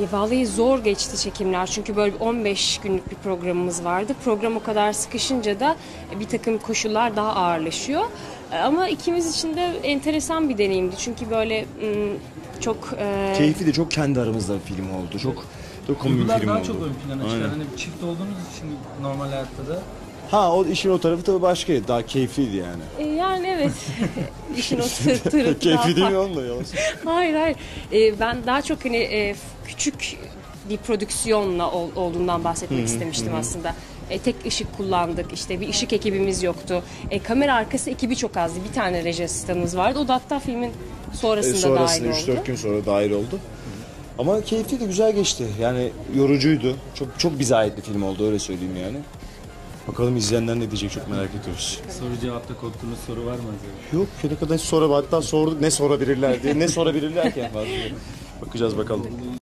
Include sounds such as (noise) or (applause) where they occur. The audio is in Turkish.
Ya vallahi zor geçti çekimler çünkü böyle bir 15 günlük bir programımız vardı. Program o kadar sıkışınca da bir takım koşullar daha ağırlaşıyor. E, Ama ikimiz için de enteresan bir deneyimdi çünkü böyle çok e, Keyifli de çok kendi aramızda bir film oldu. Çok çok komik bir Duygular film daha oldu. çok ön plana çıkar. Hani çift olduğunuz için normal hayatta da. Ha o işin o tarafı tabii başkaydı. Daha keyifliydi yani. e, yani evet (laughs) işin o tır, tarafı daha Keyifli değil mi onunla yalan Hayır hayır. Ee, ben daha çok hani e, küçük bir prodüksiyonla ol- olduğundan bahsetmek istemiştim aslında. E, tek ışık kullandık. işte bir ışık ekibimiz yoktu. E, kamera arkası ekibi çok azdı. Bir tane reji asistanımız vardı. O da hatta filmin sonrasında, E, Sonrasında dahil oldu. 3-4 gün sonra dahil oldu. Ama keyifliydi, güzel geçti. Yani yorucuydu. Çok çok bize ait bir film oldu öyle söyleyeyim yani. Bakalım izleyenler ne diyecek çok merak ediyoruz. Soru cevapta korktuğunuz soru var mı acaba? Yok ne kadar sonra hatta sorduk ne sorabilirler diye. Ne sorabilirler ki. (laughs) Bakacağız bakalım.